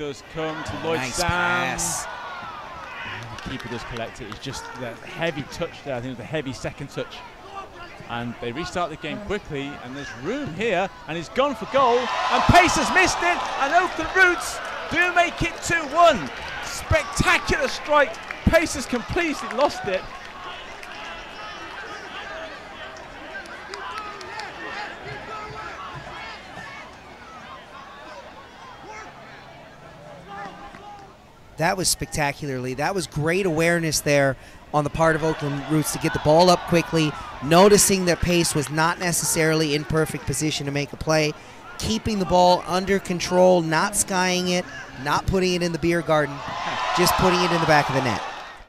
does come to Lloyd nice Sam. pass. The keeper does collect it. It's just that heavy touch there. I think it was a heavy second touch. And they restart the game quickly, and there's room here, and he's gone for goal, and Pace has missed it, and Oakland Roots do make it 2-1. Spectacular strike. Pace has completely lost it. That was spectacularly. That was great awareness there on the part of Oakland Roots to get the ball up quickly, noticing that Pace was not necessarily in perfect position to make a play, keeping the ball under control, not skying it, not putting it in the beer garden, just putting it in the back of the net.